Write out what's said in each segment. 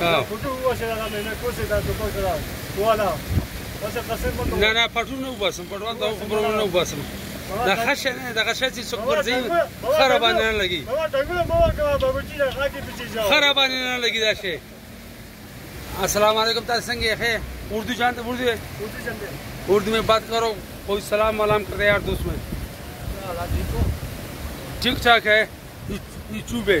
نه نه نه نه نه السلام علیکم لگیم اردو چاندی اردو اردو اردو میں بات کرو کوئی سلام ولام کرتے یار دوست میں ٹھیک ٹھاک ہے یوٹیوب ہے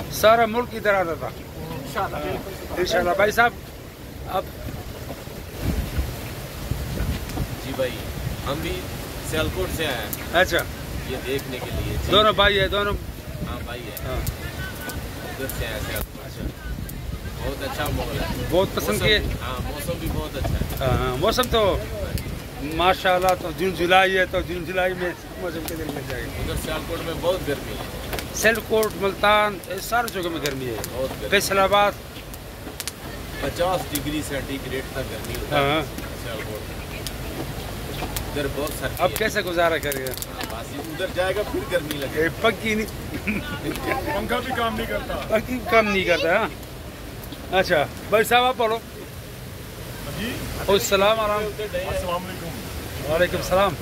سارا ملک ادھر آتا تھا ان شاء اللہ بھائی صاحب اب جی بھائی ہم بھی سیالکوٹ سے آئے ہیں اچھا یہ دیکھنے کے لیے جی۔ دونوں بھائی ہے دونوں ہاں بھائی ہے ہاں۔ ادھر سے آئے سیالکوٹ اچھا بہت اچھا ماحول ہے بہت پسند کیے ہاں، موسم بھی بہت اچھا ہے ہاں، موسم تو ماشاء اللہ تو جون جولائی ہے تو جون جولائی میں موسم کے دن میں جائے ادھر سیالکوٹ میں بہت گرمی ہے سیل ملتان سارے جگہ میں گرمی ہے فیصل آباد پچاس ڈگری سینٹی گریڈ تک گرمی ہوتا ہے ہاں۔ ادھر بہت سر اب کیسے گزارا کرے گا ادھر جائے گا پھر گرمی لگے گی پکی نہیں پنکھا بھی کام نہیں کرتا پکی کام نہیں کرتا ہاں اچھا بھائی صاحب آپ پڑھو جی۔ السلام علیکم وعلیکم السلام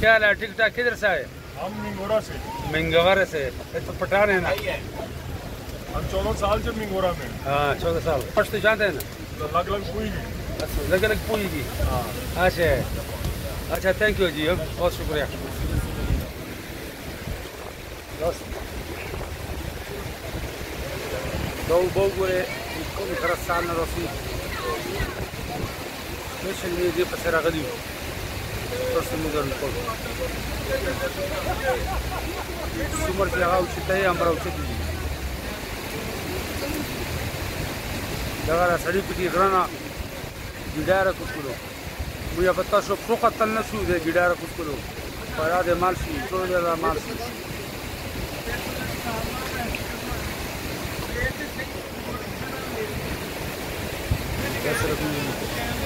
کیا حال ہے ٹھیک ٹھاک کدھر سے آئے ہم منگورا سے منگورا سے تو پٹھان ہے نا ہم چودہ سال سے منگورا میں ہاں چودہ سال پٹ تو جانتے ہیں نا لگ لگ پوئی گی لگ لگ پوئی گی ہاں اچھا اچھا تھینک یو جی بہت شکریہ دو بو گورے کوم کرسان رسی مشن می دی پسرا غدیو ప్రస్తుతం జరుపుకోవడం సుమర్శ औषध आहे औषध دغه سړی ګرانا ګډاره کوکلو مو یا پتا شو خو قتل نه شو د ګډاره کوکلو پرا د مال شي ټول د مال شي Gracias.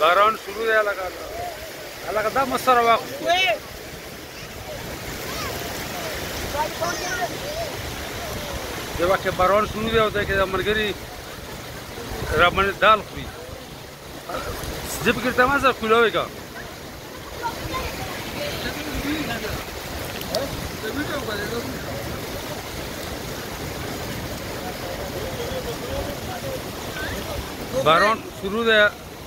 باران شروع دی لګا لګا دا مسر واخ دی واکه باران شروع دی او دا کې مرګري رمن دال خوري زه فکر ته مزه کولاوي کا باران شروع دی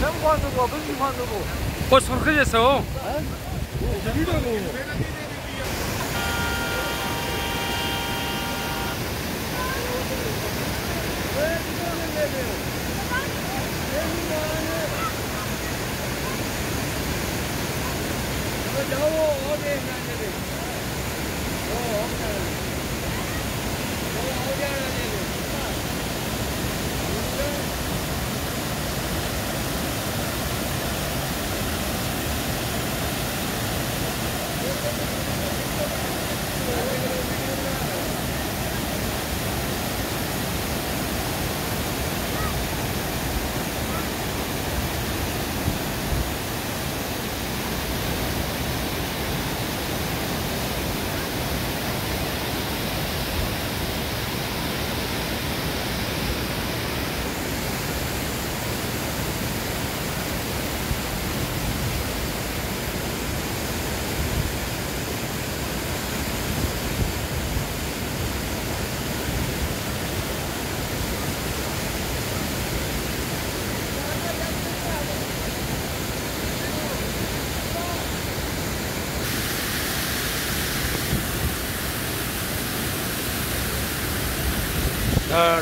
정관누고 금지관누고 곧 서울에서 나오 어디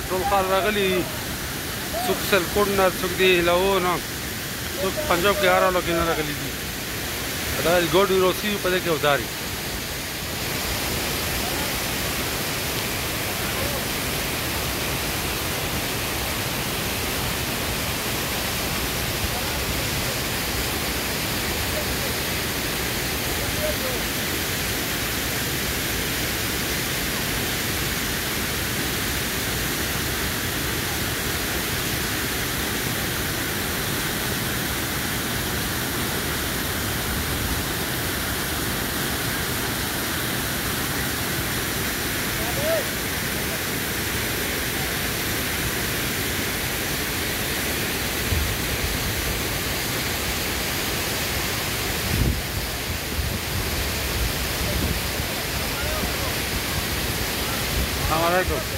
ټول خار راغلي څوک سلکوټ نه څوک دی هلاو نه څوک پنجاب کې هارا لوکې نه راغلي دي دا ګوډ روسي په دې کې وداري Assalamu alaikum.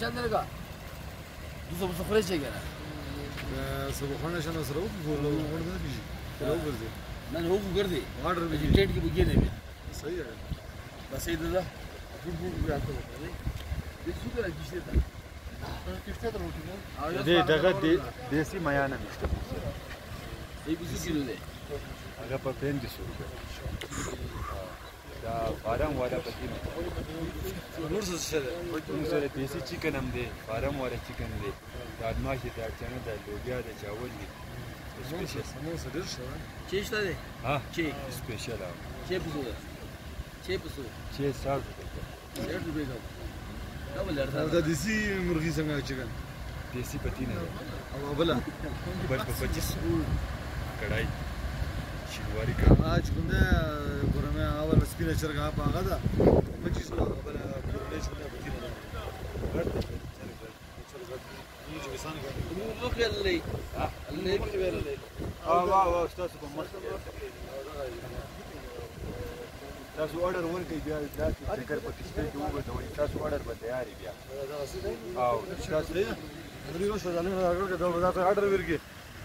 نشان درگا دوست بسیار خوره چه گره سبخان نشان از رو بگو لو بگو نده بیشی لو بردی نه لو بگو کردی آرڈر بیشی ٹیٹ کی بگیه نبی صحیح ہے بس صحیح دادا بود بود بود آتا بکنه دیگه سو داره کشته تا کشته تا روکی نه دی دغه دیسی میانه میشته ای بیسو کیلو دی هغه په پین کې شروع کړ دا فارم والا پتی نور څه څه ده نور سره پیسې چیکن هم دی فارم والا چیکن دی دا ادماشه دا چنه دا لوبیا دا چاول دی سپیشل نور څه ډیر شوه چی شته دی ها چی سپیشل او چی بزو ده چی بزو چی سار ده ډیر دی دا ولر دا دسی مرغي څنګه چیکن دسی پتی نه او بلا بس په 25 کړای هغه چې کوم دی کورنۍ هغه بله سپینه چرګه هغه په هغه ده پچیس کله هغه بله کورنۍ چې کوم دی په تېره ده ګډ دی وخلي اللي يبكي بيلي اه واه واه استاذ بن مصر تاسو اورډر ورکړئ بیا دا فکر په کشته کې وګورئ تاسو اورډر به تیاری بیا او تاسو دې نو یو څه ځانونه راغله دا اورډر ورکړئ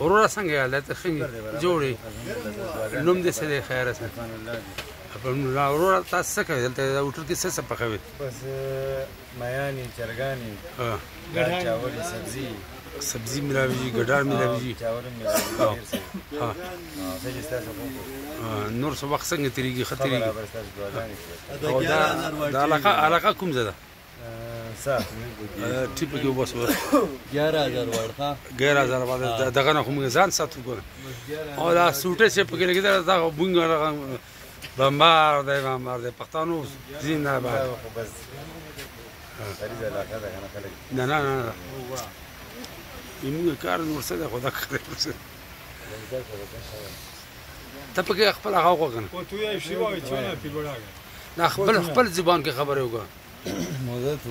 وروره څنګه یاله ته څنګه جوړې نوم دې څه دی خیره څه په نو وروره تاسو څه کوي دلته دا وټر کې څه څه پخوي بس میانی چرګانی ها چاوري سبزي سبزی ملاویږي ګډار ملاویږي چاور ملاویږي ها ها نور څه وخت څنګه تیریږي خطرېږي دا علاقه علاقه کوم زده ټیپ کې وبس و 11000 ورخه 11000 باندې دغه نه کوم ځان ساتو ګور او دا سوټه چې پکې لګیدا دا بونګ بمبار دی بمبار دی پښتانو زین نه با نه نه نه نه موږ کار نور څه ده خدا کړی ته پکې خپل هغه وګنه او تو یې شی وایي چې نه پیلوړا نه خپل خپل زبان کې خبره وګه موزه تو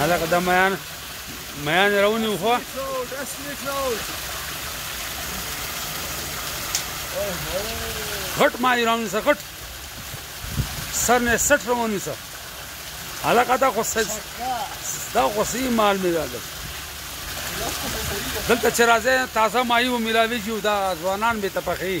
هذا قدام ميان ميان يروني وفوق غټ ماري روان سر غټ سر نه سټ روان سر علاقه دا خو دا خو سي مال مې راغله دلته چې راځي تازه مایو ملاوي جو دا ځوانان به تپخي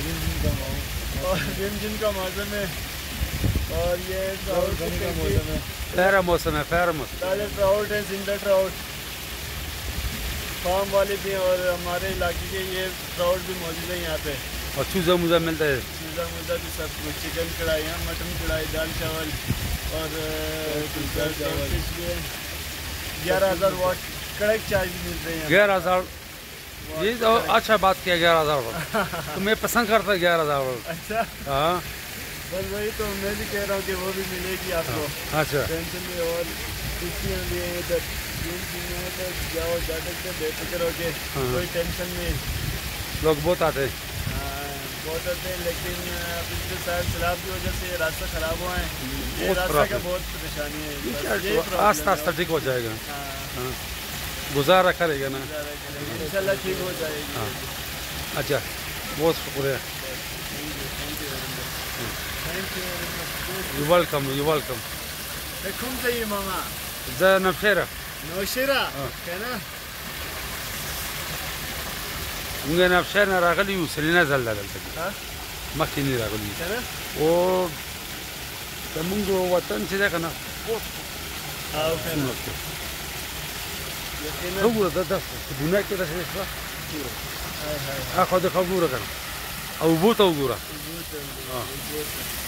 اور یہ ٹراؤٹ ٹراؤٹ ٹراؤٹ کا موسم موسم موسم ہے ہے زندہ فارم والے بھی اور ہمارے علاقے کے یہ ٹراؤٹ بھی موجود ہیں یہاں پہ اور ملتا ہے بھی سب کچھ چکن کڑھائی مٹن کڑھائی دال چاول اور گیارہ ہزار واٹ کڑک چارج ملتے ہیں گیارہ ہزار جی تو اچھا بات کیا گیارہ ہزار والا میں پسند کرتا ہوں گیارہ ہاں، اچھا۔ بے فکر ہو کے ہاں۔ کوئی ٹینشن نہیں لوگ بہت آتے ہیں ہاں، لیکن راستہ خراب ہوا ہے ٹھیک ہو جائے گا गुजारा करेगा ना इंशाल्लाह ठीक हो जाएगी हाँ अच्छा बहुत शुक्रिया यू वेलकम यू वेलकम کوم ځای یې ماما زه نوشیره نوشیره که نه موږ نوشهر نه راغلي یو سلینه ځل دلته مخکې نه راغلي او زمونږ وطن چې دی که نه او که نه خموره ده دست بونه کې داسې نشته هاي هاي هاخوا دې خموره کنه او اوبو ته وګوره اوبو ته